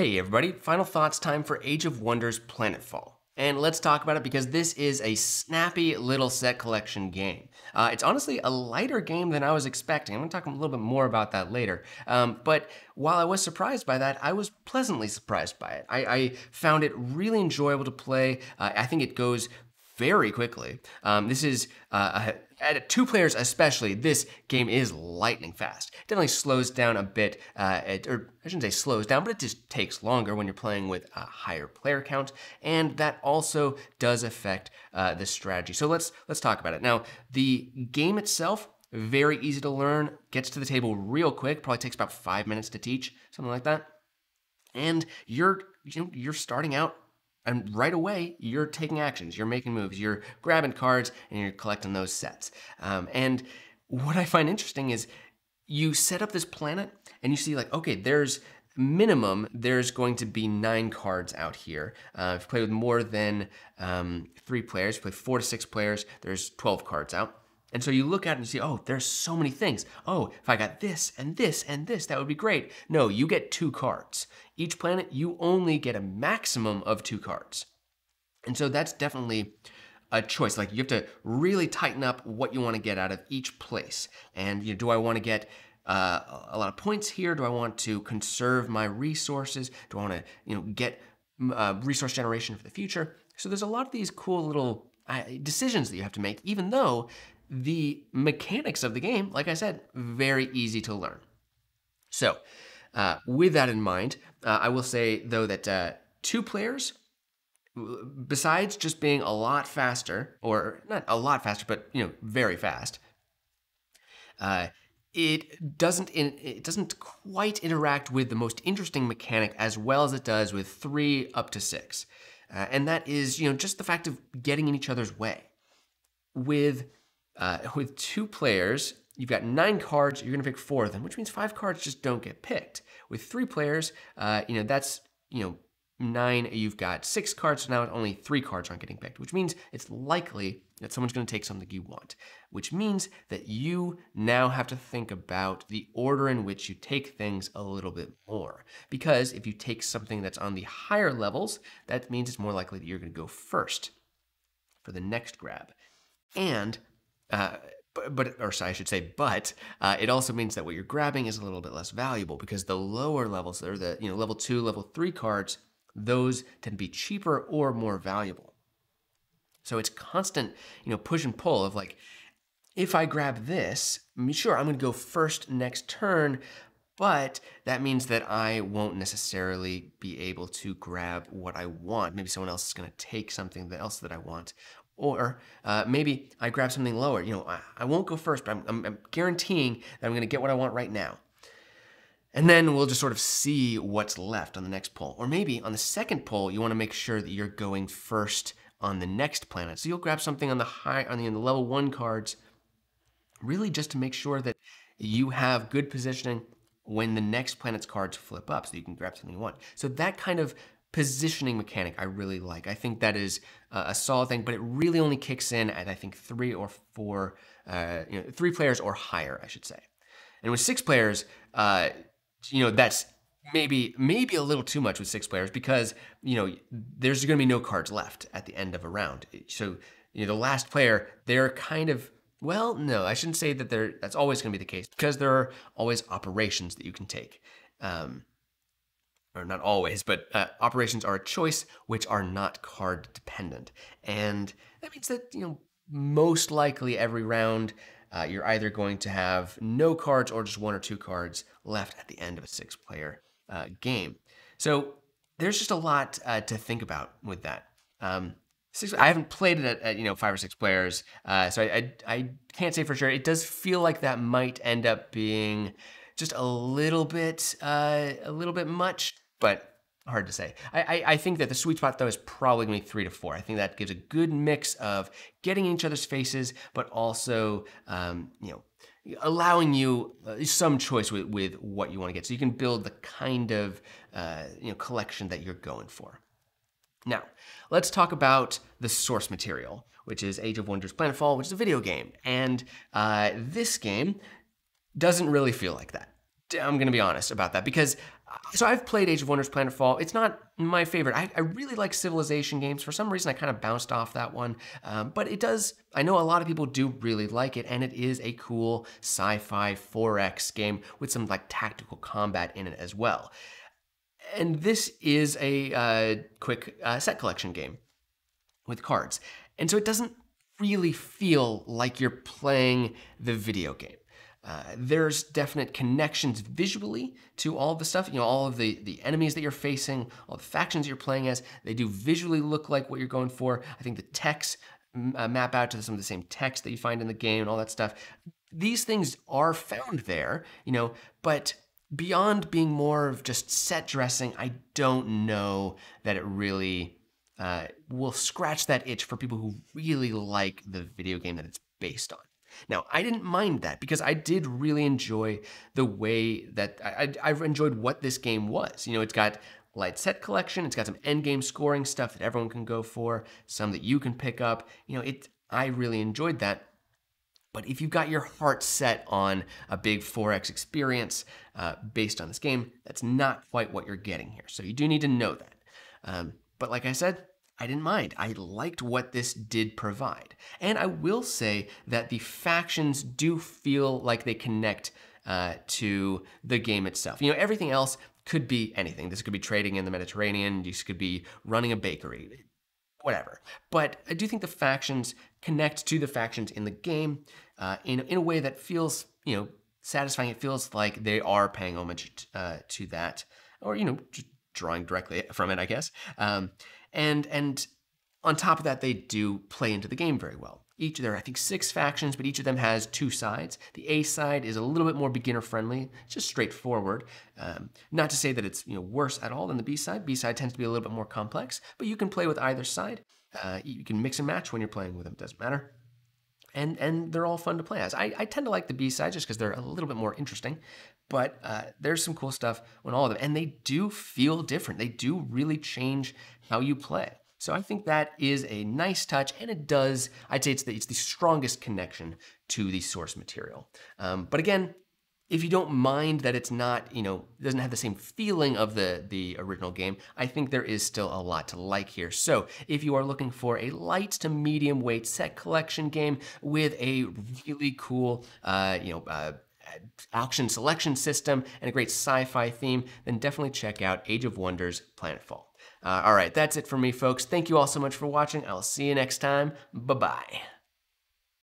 Hey everybody, final thoughts time for Age of Wonders Planetfall. And let's talk about it because this is a snappy little set collection game. Uh, it's honestly a lighter game than I was expecting. I'm gonna talk a little bit more about that later. Um, but while I was surprised by that, I was pleasantly surprised by it. I, I found it really enjoyable to play. Uh, I think it goes very quickly. Um, this is uh, at two players especially, this game is lightning fast. It definitely slows down a bit, uh, it, or I shouldn't say slows down, but it just takes longer when you're playing with a higher player count, and that also does affect uh, the strategy. So let's let's talk about it now. The game itself very easy to learn, gets to the table real quick. Probably takes about five minutes to teach, something like that. And you're you know, you're starting out and right away, you're taking actions, you're making moves, you're grabbing cards, and you're collecting those sets. Um, and what I find interesting is you set up this planet and you see, like, okay, there's minimum, there's going to be nine cards out here. Uh, if you play with more than um, three players, play four to six players, there's 12 cards out. And so you look at it and see, oh, there's so many things. Oh, if I got this and this and this, that would be great. No, you get two cards. Each planet, you only get a maximum of two cards. And so that's definitely a choice. Like you have to really tighten up what you want to get out of each place. And you know, do I want to get uh, a lot of points here? Do I want to conserve my resources? Do I want to, you know, get uh, resource generation for the future? So there's a lot of these cool little uh, decisions that you have to make, even though the mechanics of the game, like I said, very easy to learn. So, uh, with that in mind, uh, I will say though that uh, two players, besides just being a lot faster, or not a lot faster, but you know, very fast, uh, it doesn't in, it doesn't quite interact with the most interesting mechanic as well as it does with three up to six, uh, and that is you know just the fact of getting in each other's way. With uh, with two players, you've got nine cards, you're gonna pick four of them, which means five cards just don't get picked. With three players, uh, you know, that's, you know, nine, you've got six cards, so now only three cards aren't getting picked, which means it's likely that someone's gonna take something you want, which means that you now have to think about the order in which you take things a little bit more. Because if you take something that's on the higher levels, that means it's more likely that you're gonna go first for the next grab. And uh, but, but, or sorry, I should say, but uh, it also means that what you're grabbing is a little bit less valuable because the lower levels, or the you know level two, level three cards, those tend to be cheaper or more valuable. So it's constant, you know, push and pull of like, if I grab this, sure, I'm going to go first next turn, but that means that I won't necessarily be able to grab what I want. Maybe someone else is going to take something else that I want, or uh, maybe I grab something lower. You know, I, I won't go first, but I'm, I'm, I'm guaranteeing that I'm going to get what I want right now. And then we'll just sort of see what's left on the next pull. Or maybe on the second pull, you want to make sure that you're going first on the next planet. So you'll grab something on the high on the, on the level one cards, really just to make sure that you have good positioning when the next planet's cards flip up so you can grab something you want. So that kind of positioning mechanic I really like. I think that is a solid thing, but it really only kicks in at I think three or four, uh, you know, three players or higher, I should say. And with six players, uh, you know, that's maybe maybe a little too much with six players because you know there's going to be no cards left at the end of a round. So you know, the last player, they're kind of well, no, I shouldn't say that they're that's always going to be the case because there are always operations that you can take. Um, or not always, but uh, operations are a choice which are not card dependent. And that means that, you know, most likely every round, uh, you're either going to have no cards or just one or two cards left at the end of a six player uh, game. So there's just a lot uh, to think about with that. Um, six, I haven't played it at, at, you know five or six players, uh, so I, I, I can't say for sure. It does feel like that might end up being just a little bit uh, a little bit much, but hard to say. I, I, I, think that the sweet spot though is probably gonna be three to four. I think that gives a good mix of getting in each other's faces, but also um, you know allowing you uh, some choice with, with what you want to get, so you can build the kind of uh, you know collection that you're going for. Now, let's talk about the source material, which is Age of Wonders Planetfall, which is a video game. And uh, this game doesn't really feel like that. I'm going to be honest about that because so I've played Age of Wonders Planetfall. It's not my favorite. I, I really like Civilization games. For some reason, I kind of bounced off that one. Um, but it does, I know a lot of people do really like it, and it is a cool sci fi 4X game with some like tactical combat in it as well. And this is a uh, quick uh, set collection game with cards. And so it doesn't really feel like you're playing the video game. Uh, there's definite connections visually to all the stuff. You know, all of the, the enemies that you're facing, all the factions you're playing as, they do visually look like what you're going for. I think the text uh, map out to some of the same text that you find in the game and all that stuff. These things are found there, you know, but beyond being more of just set dressing, I don't know that it really uh, will scratch that itch for people who really like the video game that it's based on. Now, I didn't mind that because I did really enjoy the way that I, I, have enjoyed what this game was. You know, it's got light set collection, it's got some end game scoring stuff that everyone can go for, some that you can pick up. You know, it I really enjoyed that. But if you've got your heart set on a big 4X experience uh, based on this game, that's not quite what you're getting here. So you do need to know that. Um, but like I said, I didn't mind. I liked what this did provide. And I will say that the factions do feel like they connect uh, to the game itself. You know, everything else could be anything. This could be trading in the Mediterranean, this could be running a bakery, whatever. But I do think the factions connect to the factions in the game uh, in, in a way that feels, you know, satisfying. It feels like they are paying homage uh, to that, or, you know, drawing directly from it, I guess. Um, and and on top of that, they do play into the game very well. Each there are I think six factions, but each of them has two sides. The A side is a little bit more beginner friendly, it's just straightforward. Um, not to say that it's you know worse at all than the B side. B side tends to be a little bit more complex, but you can play with either side. Uh, you can mix and match when you're playing with them. Doesn't matter and and they're all fun to play as. I, I tend to like the B side just because they're a little bit more interesting, but uh, there's some cool stuff on all of them, and they do feel different. They do really change how you play. So I think that is a nice touch, and it does. I'd say it's the, it's the strongest connection to the source material. Um, but again, if you don't mind that it's not, you know, doesn't have the same feeling of the, the original game, I think there is still a lot to like here. So if you are looking for a light to medium weight set collection game with a really cool, uh, you know, uh, auction selection system and a great sci-fi theme, then definitely check out Age of Wonders Planetfall. Uh, all right, that's it for me, folks. Thank you all so much for watching. I'll see you next time. Bye-bye.